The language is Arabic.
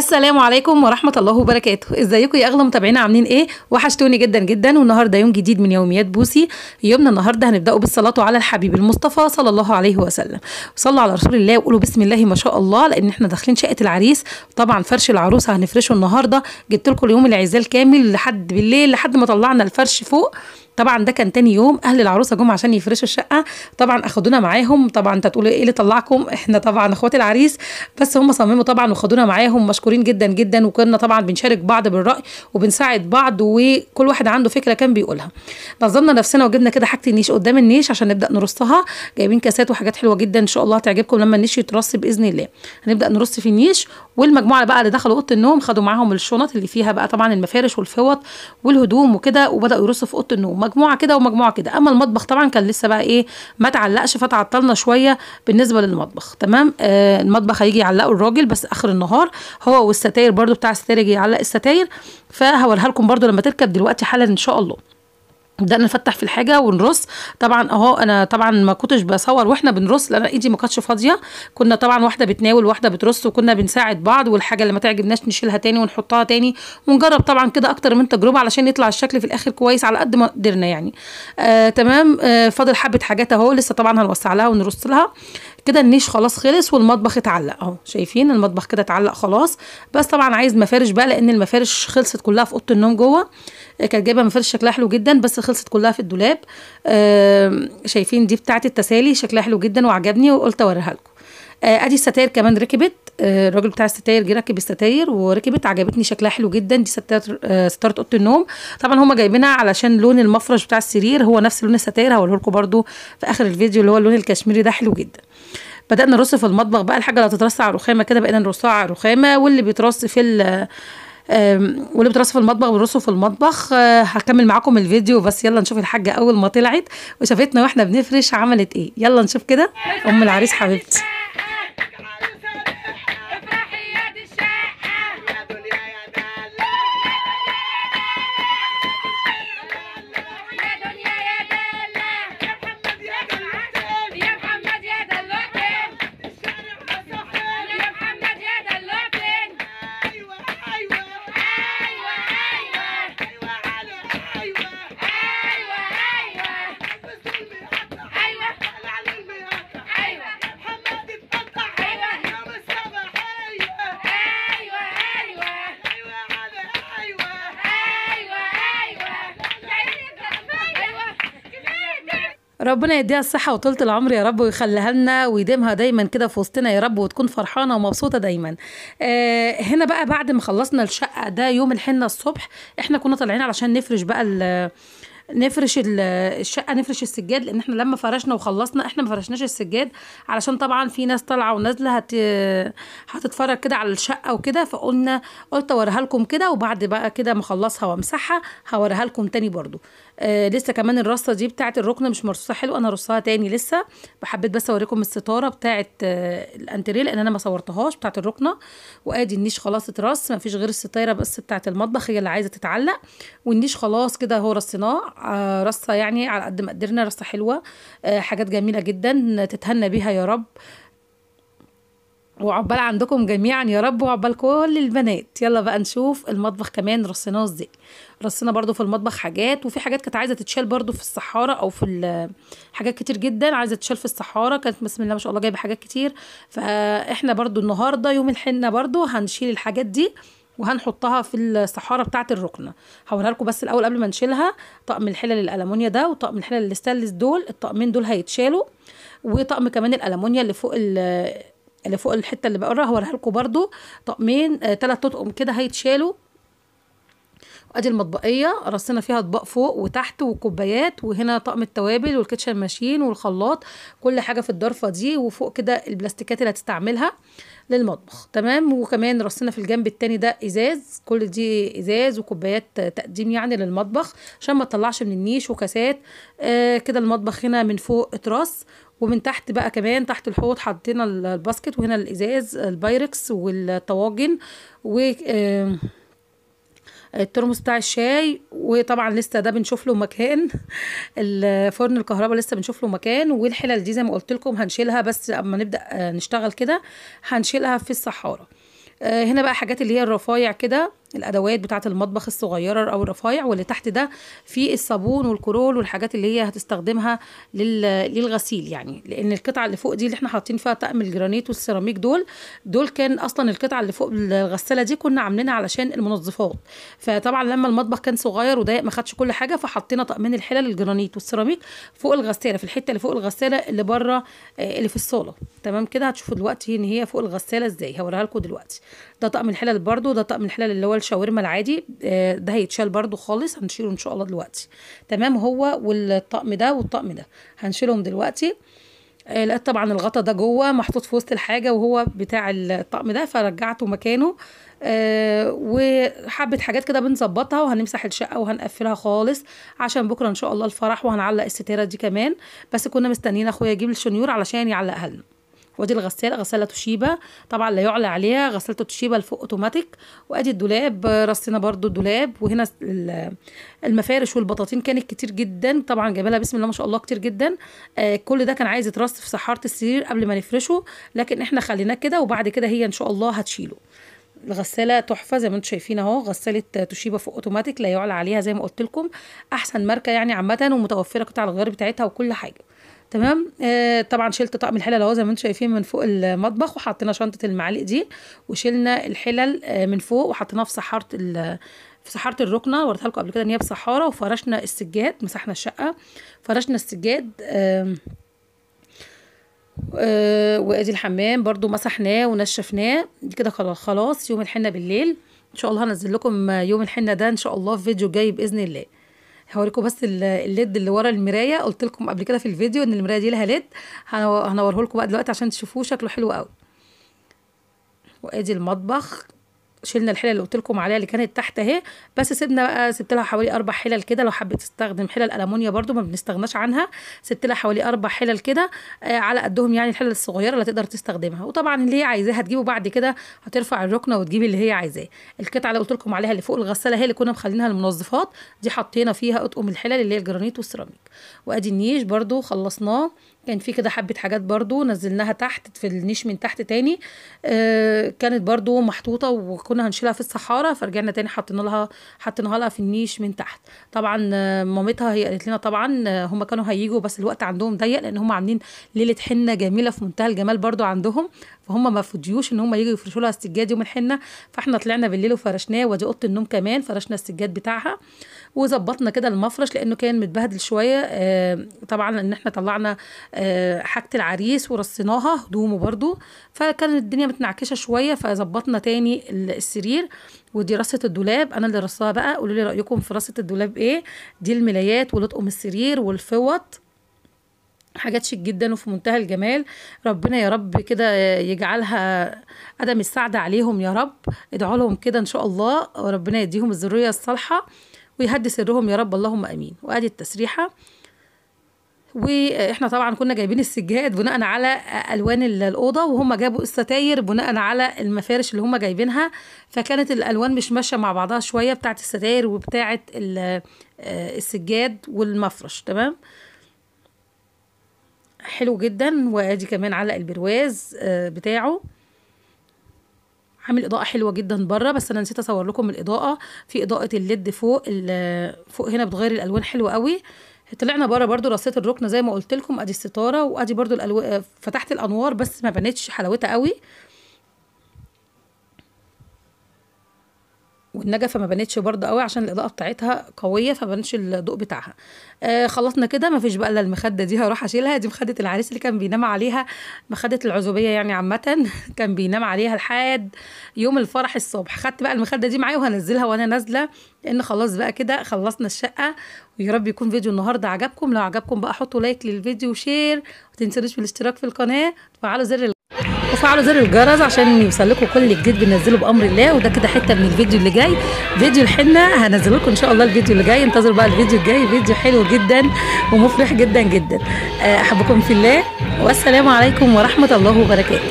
السلام عليكم ورحمة الله وبركاته. ازيكم يا أغلى متابعينا؟ عاملين إيه؟ وحشتوني جدا جدا. والنهاردة يوم جديد من يوميات بوسي. يومنا النهارده هنبدأه بالصلاة على الحبيب المصطفى صلى الله عليه وسلم. صلوا على رسول الله وقولوا بسم الله ما شاء الله لأن إحنا داخلين شقة العريس. طبعا فرش العروسة هنفرشه النهارده. جبت لكم اليوم العزال كامل لحد بالليل لحد ما طلعنا الفرش فوق. طبعا ده كان تاني يوم أهل العروسة جم عشان يفرشوا الشقة. طبعا أخدونا معاهم. طبعا أنت تقولوا إيه اللي طلعكم؟ إحنا طبعا أخوات العريس. بس هم صمموا طبعا وخدونا معاهم. مشكورين جدا جدا. وكنا طبعا بنشارك بعض بالرأي وبنساعد بعض. وكل واحد عنده فكرة كان بيقولها. نظمنا نفسنا وجبنا كده حاجة النيش قدام النيش عشان نبدأ نرصها. جايبين كاسات وحاجات حلوة جدا إن شاء الله هتعجبكم لما النيش يترص بإذن الله. هنبدأ نرص في النيش والمجموعة بقى اللي دخلوا أوضة النوم خدوا معاهم الشنط اللي فيها بقى طبعا المفارش والفوط والهدوم وكده وبدأوا يرصوا في أوضة النوم. مجموعة كده ومجموعة كده. أما المطبخ طبعا كان لسه بقى إيه ما تعلقش فتعطلنا شوية بالنسبة للمطبخ. تمام؟ آه المطبخ هيجي يعلقه الراجل بس آخر النهار. هو والستاير برده بتاع الستاير يجي يعلق الستاير. فهوريها لكم برده لما تركب دلوقتي حالا إن شاء الله. بدأنا نفتح في الحاجة ونرص. طبعا أهو أنا طبعا ما كنتش بصور وإحنا بنرص لأن إيدي ما كانتش فاضية. كنا طبعا واحدة بتناول واحدة بترص وكنا بنساعد بعض والحاجة اللي ما تعجبناش نشيلها تاني ونحطها تاني. ونجرب طبعا كده أكتر من تجربة علشان يطلع الشكل في الآخر كويس على قد ما قدرنا يعني. آه تمام. آه فاضل حبة حاجات أهو لسه طبعا هنوسع لها ونرص لها. كده النيش خلاص خلص والمطبخ اتعلق. اهو شايفين المطبخ كده اتعلق خلاص. بس طبعا عايز مفارش بقى لأن المفارش خلصت كلها في أوضة النوم جوه. كانت جايبة مفارش شكلها حلو جدا بس خلصت كلها في الدولاب. آه شايفين دي بتاعة التسالي شكلها حلو جدا وعجبني وقلت أوريها لكم. آه أدي الستاير كمان ركبت. آه الراجل بتاع الستاير جه ركب الستاير وركبت عجبتني شكلها حلو جدا. دي ستاره آه ستارة أوضة النوم. طبعا هم جايبينها علشان لون المفرش بتاع السرير هو نفس لون الستاير. هوريه لكم برده في آخر الفيديو اللي هو اللون الكشميري ده حلو جدا. بدأنا نرص في المطبخ بقى الحاجة اللي هتترص على الرخامة كده بقينا نرصها على الرخامة. واللي بيترص في ال واللي بترص في المطبخ بنرصه في المطبخ. هكمل معاكم الفيديو بس يلا نشوف الحاجة أول ما طلعت. وشافتنا وإحنا بنفرش عملت إيه. يلا نشوف كده. أم العريس حبيبتي. ربنا يديها الصحة وطولة العمر يا رب ويخليها لنا ويديمها دايما كده في وسطنا يا رب وتكون فرحانة ومبسوطة دايما. آه هنا بقى بعد ما خلصنا الشقة ده يوم الحنة الصبح إحنا كنا طالعين علشان نفرش بقى نفرش الشقة نفرش السجاد لأن إحنا لما فرشنا وخلصنا إحنا ما فرشناش السجاد علشان طبعا في ناس طالعة ونازلة هت... هتتفرج كده على الشقة وكده فقلنا قلت أوريها لكم كده وبعد بقى كده ما أخلصها وأمسحها هوريها لكم تاني برضو. آه لسه كمان الرصة دي بتاعه الركنة مش مرصوصة حلو أنا رصها تاني لسه. حبيت بس أوريكم الستارة بتاعه آه الأنتريه لأن أنا ما صورتهاش بتاعه الركنة. وأدي النيش خلاص اترص ما فيش غير الستايرة بس بتاعه المطبخ هي اللي عايزة تتعلق. والنيش خلاص كده هو رصيناه رصه يعني على قد ما قدرنا رصه حلوة آه حاجات جميلة جدا تتهنى بيها يا رب. وعقبال عندكم جميعا يا رب وعقبال كل البنات. يلا بقى نشوف المطبخ كمان رصيناه إزاي رصينا برضو في المطبخ حاجات وفي حاجات كانت عايزة تتشال برضو في الصحارة أو في حاجات كتير جدا عايزة تتشال في الصحارة. كانت بسم الله ما شاء الله جايبة حاجات كتير. فإحنا برضو النهارده يوم الحنة برضو هنشيل الحاجات دي. وهنحطها في الصحارة بتاعة الركنه هوريها لكم بس الأول قبل ما نشيلها طقم الحلل الالومنيا ده وطقم الحلل الستانلس دول الطقمين دول هيتشالوا. وطقم كمان الالومنيا اللي فوق اللي فوق الحتة اللي بقراها هوريها لكم برده طقمين آه تلات اطقم كده هيتشالوا. وأدي المطبقية رصينا فيها أطباق فوق وتحت وكوبايات وهنا طقم التوابل وال kitchen machine والخلاط. كل حاجة في الضرفة دي وفوق كده البلاستيكات اللي هتستعملها. للمطبخ تمام؟ وكمان رصينا في الجنب التاني ده إزاز كل دي إزاز وكوبايات تقديم يعني للمطبخ عشان ما تطلعش من النيش وكاسات آه كده المطبخ هنا من فوق اترص. ومن تحت بقى كمان تحت الحوض حطينا ال basket وهنا الإزاز البايركس والطواجن و آه الترمس بتاع الشاي وطبعا لسه ده بنشوف له مكان. الفرن الكهرباء لسه بنشوف له مكان والحلل دي زي ما قلت لكم هنشيلها بس اما نبدأ نشتغل كده هنشيلها في الصحارة. آه هنا بقى حاجات اللي هي الرفايع كده. الأدوات بتاعة المطبخ الصغيرة أو الرفايع واللي تحت ده في الصابون والكلور والحاجات اللي هي هتستخدمها لل... للغسيل يعني. لأن القطعة اللي فوق دي اللي إحنا حاطين فيها طقم الجرانيت والسيراميك دول دول كان أصلا القطعة اللي فوق الغسالة دي كنا عاملينها علشان المنظفات. فطبعا لما المطبخ كان صغير وضيق ما خدش كل حاجة فحطينا طقمين الحلل الجرانيت والسيراميك فوق الغسالة في الحتة اللي فوق الغسالة اللي بره اللي في الصالة. تمام كده؟ هتشوفوا دلوقتي ان هي فوق الغسالة إزاي. هوريها لكم دلوقتي. ده طقم الحلل برده ده طقم الحلل اللي هو الشاورما العادي ده هيتشال برده خالص هنشيله إن شاء الله دلوقتي. تمام هو والطقم ده والطقم ده هنشيلهم دلوقتي. لقيت طبعا الغطا ده جوه محطوط في وسط الحاجة وهو بتاع الطقم ده فرجعته مكانه. آه وحبة حاجات كده بنظبطها وهنمسح الشقة وهنقفلها خالص عشان بكرة إن شاء الله الفرح وهنعلق الستارة دي كمان. بس كنا مستنيين أخويا يجيب الشنيور علشان يعلقها لنا. ودي الغسالة غسالة توشيبا طبعا لا يعلى عليها غسالة توشيبا لفوق أوتوماتيك. وأدي الدولاب رصينا برده الدولاب. وهنا المفارش والبطاطين كانت كتير جدا. طبعا جايبه بسم الله ما شاء الله كتير جدا. آه كل ده كان عايز يترص في صحارة السرير قبل ما نفرشه. لكن إحنا خليناه كده وبعد كده هي إن شاء الله هتشيله. الغسالة تحفة زي ما أنتم شايفين أهو. غسالة توشيبا فوق أوتوماتيك لا يعلى عليها زي ما قلت لكم. أحسن ماركة يعني عامة ومتوفرة قطع الغيار بتاعتها وكل حاجة. تمام؟ آه طبعا شلت طقم الحلل أهو زي ما أنتم شايفين من فوق المطبخ وحطينا شنطة المعالق دي وشلنا الحلل آه من فوق وحطيناها في صحارة في صحارة الركنة وريتها لكم قبل كده إن هي بصحارة وفرشنا السجاد مسحنا الشقة فرشنا السجاد آه آه وآدي الحمام برضو مسحناه ونشفناه كده خلاص يوم الحنة بالليل. إن شاء الله هنزل لكم يوم الحنة ده إن شاء الله في فيديو جاي بإذن الله. هوريكم بس ال LED اللي ورا المراية. قلت لكم قبل كده في الفيديو إن المراية دي لها LED. هنوريه لكم بقى دلوقتي عشان تشوفوه شكله حلو قوي. وادي المطبخ. شلنا الحلل اللي قلت لكم عليها اللي كانت تحت اهي. بس سيبنا بقى سبت لها حوالي أربع حلل كده. لو حبيت تستخدم حلل ألمونيا برده ما بنستغناش عنها. سبت لها حوالي أربع حلل كده آه على قدهم يعني الحلل الصغيرة اللي تقدر تستخدمها. وطبعا اللي هي عايزاها هتجيبه بعد كده هترفع الركنة وتجيب اللي هي عايزاه. القطعة اللي قلت لكم عليها اللي فوق الغسالة هي اللي كنا مخلينها المنظفات دي حطينا فيها أطقم الحلل اللي هي الجرانيت والسيراميك. وأدي النيش برده خلصناه. كان في كده حبة حاجات برضو نزلناها تحت في النيش من تحت تاني. آه كانت برضو محطوطة وكنا هنشيلها في الصحارة فرجعنا تاني حطينا لها حطيناها لها في النيش من تحت. طبعا مامتها هي قالت لنا طبعا هم كانوا هيجوا بس الوقت عندهم ضيق لأن هم عاملين ليلة حنة جميلة في منتهى الجمال برضو عندهم. فهم ما فضيوش إن هم يجوا يفرشوا لها السجاد يوم الحنة. فإحنا طلعنا بالليل وفرشناه ودي أوضة النوم كمان فرشنا السجاد بتاعها. وظبطنا كده المفرش لأنه كان متبهدل شوية. آه طبعا إن إحنا طلعنا آه حاجة العريس ورصيناها هدومه برضو فكانت الدنيا متنعكشة شوية فظبطنا تاني السرير ودي رصة الدولاب. أنا اللي رصاها بقى قولوا لي رأيكم في رصة الدولاب إيه؟ دي الملايات ولطقم السرير والفوط. حاجات شيك جدا وفي منتهى الجمال. ربنا يا رب كده يجعلها قدم السعادة عليهم يا رب. ادعوا لهم كده إن شاء الله وربنا يديهم الذرية الصالحة. ويهدي سرهم يا رب اللهم آمين. وآدي التسريحة. وإحنا طبعا كنا جايبين السجاد بناء على ألوان الأوضة وهم جابوا الستاير بناء على المفارش اللي هم جايبينها. فكانت الألوان مش ماشية مع بعضها شوية بتاعة الستاير وبتاعة السجاد والمفرش. تمام؟ حلو جدا. وآدي كمان علق البرواز بتاعه. عامل إضاءة حلوة جدا بره بس أنا نسيت أصور لكم الإضاءة. في إضاءة ال LED فوق فوق هنا بتغير الألوان حلوة قوي. طلعنا بره برضو رصيت الركنة زي ما قلت لكم أدي الستارة وأدي برضو الألو... فتحت الأنوار بس ما بنتش حلاوتها قوي. والنجفة ما بنتش برضه قوي عشان الإضاءة بتاعتها قوية فما بانش الضوء بتاعها. آه خلصنا كده ما فيش بقى إلا المخدة دي هروح أشيلها. دي مخدة العريس اللي كان بينام عليها مخدة العزوبية يعني عامة. كان بينام عليها لحد يوم الفرح الصبح. خدت بقى المخدة دي معايا وهنزلها وأنا نازلة لأن خلاص بقى كده خلصنا الشقة. ويا رب يكون فيديو النهارده عجبكم. لو عجبكم بقى حطوا like للفيديو و share. ما تنسونوش بالاشتراك في القناة. وفعلوا زر وفعلوا زر الجرس عشان يوصل لكم كل جديد بننزله بأمر الله. وده كده حتة من الفيديو اللي جاي. فيديو الحنة هنزله لكم إن شاء الله الفيديو اللي جاي. انتظروا بقى الفيديو الجاي. فيديو حلو جدا ومفرح جدا جدا. أحبكم في الله. والسلام عليكم ورحمة الله وبركاته.